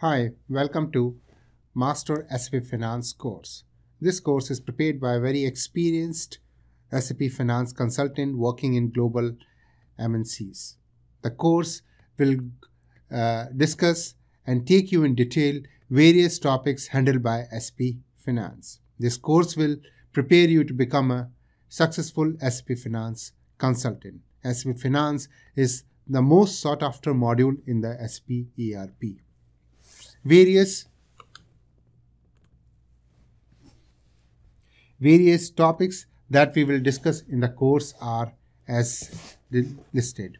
Hi, welcome to Master SAP Finance course. This course is prepared by a very experienced SAP Finance consultant working in global MNCs. The course will uh, discuss and take you in detail various topics handled by SAP Finance. This course will prepare you to become a successful SAP Finance consultant. SAP Finance is the most sought after module in the SAP ERP. Various various topics that we will discuss in the course are as listed.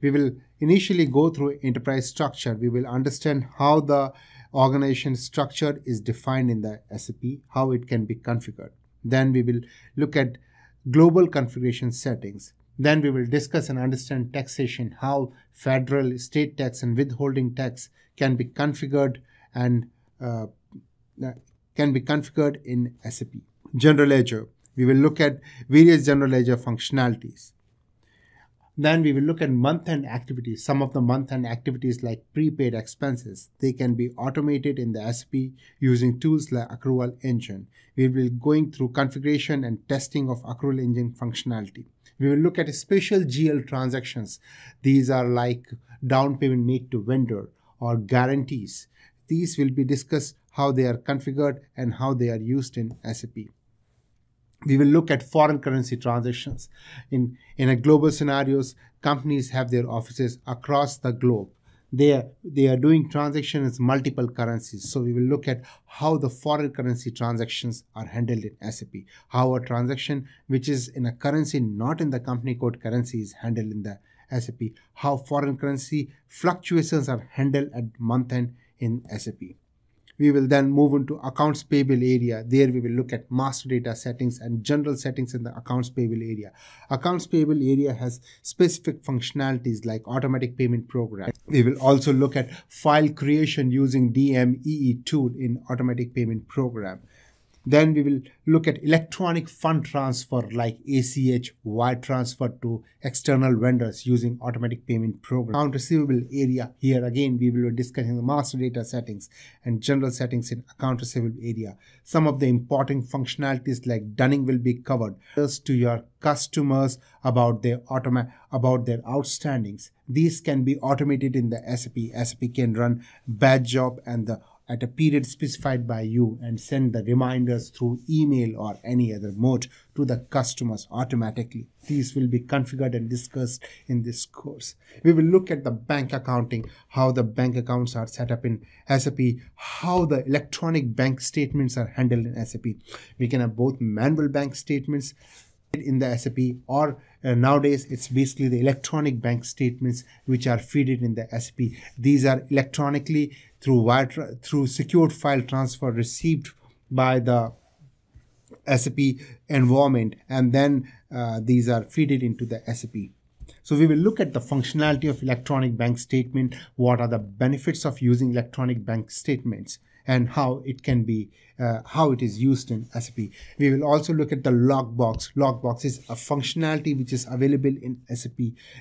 We will initially go through enterprise structure. We will understand how the organization structure is defined in the SAP, how it can be configured. Then we will look at global configuration settings. Then we will discuss and understand taxation, how federal, state tax, and withholding tax can be configured and uh, can be configured in SAP. General ledger. We will look at various general ledger functionalities. Then we will look at month-end activities. Some of the month-end activities like prepaid expenses, they can be automated in the SAP using tools like Accrual Engine. We will be going through configuration and testing of Accrual Engine functionality. We will look at special GL transactions. These are like down payment made to vendor or guarantees. These will be discussed how they are configured and how they are used in SAP we will look at foreign currency transactions. In, in a global scenarios, companies have their offices across the globe. They are, they are doing transactions in multiple currencies. So we will look at how the foreign currency transactions are handled in SAP. How a transaction which is in a currency not in the company code currency is handled in the SAP. How foreign currency fluctuations are handled at month end in SAP. We will then move into accounts payable area. There we will look at master data settings and general settings in the accounts payable area. Accounts payable area has specific functionalities like automatic payment program. We will also look at file creation using DMEE tool in automatic payment program. Then we will look at electronic fund transfer like ACH, wire transfer to external vendors using automatic payment program. Account receivable area, here again we will be discussing the master data settings and general settings in account receivable area. Some of the important functionalities like dunning will be covered. To your customers about their automa about their outstandings. These can be automated in the SAP. SAP can run batch job and the at a period specified by you and send the reminders through email or any other mode to the customers automatically. These will be configured and discussed in this course. We will look at the bank accounting, how the bank accounts are set up in SAP, how the electronic bank statements are handled in SAP. We can have both manual bank statements in the SAP or uh, nowadays it's basically the electronic bank statements which are fed in the SAP. These are electronically through wire through secured file transfer received by the SAP environment and then uh, these are fed into the SAP. So we will look at the functionality of electronic bank statement, what are the benefits of using electronic bank statements and how it can be uh, how it is used in SAP. We will also look at the lockbox. Lockbox is a functionality which is available in SAP.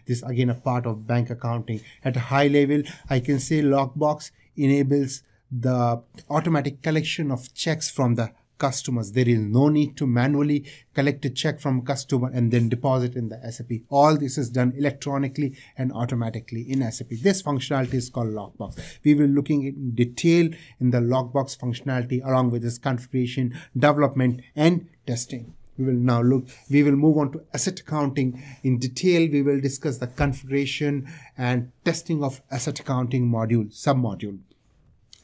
This again a part of bank accounting. At a high level, I can say lockbox enables the automatic collection of checks from the customers. There is no need to manually collect a check from a customer and then deposit in the SAP. All this is done electronically and automatically in SAP. This functionality is called Lockbox. We will be looking in detail in the Lockbox functionality along with its configuration, development and testing. We will now look, we will move on to asset accounting. In detail, we will discuss the configuration and testing of asset accounting module, sub-module.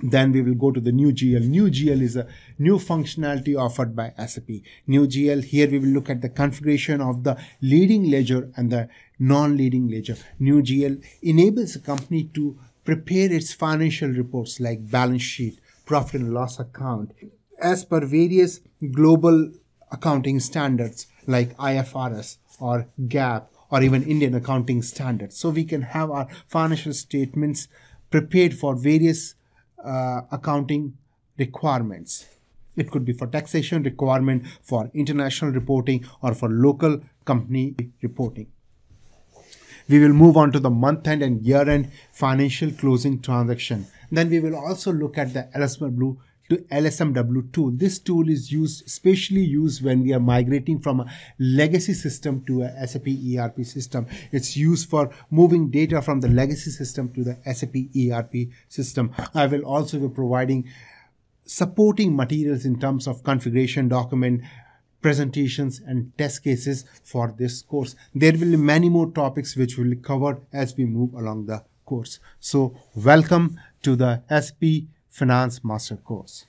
Then we will go to the new GL. New GL is a new functionality offered by SAP. New GL, here we will look at the configuration of the leading ledger and the non-leading ledger. New GL enables a company to prepare its financial reports like balance sheet, profit and loss account as per various global accounting standards like IFRS or GAAP or even Indian accounting standards. So we can have our financial statements prepared for various uh, accounting requirements. It could be for taxation requirement, for international reporting, or for local company reporting. We will move on to the month end and year end financial closing transaction. Then we will also look at the LSW to LSMW tool. This tool is used, especially used when we are migrating from a legacy system to a SAP ERP system. It's used for moving data from the legacy system to the SAP ERP system. I will also be providing supporting materials in terms of configuration document, presentations and test cases for this course. There will be many more topics which will be covered as we move along the course. So welcome to the SAP Finance Master course.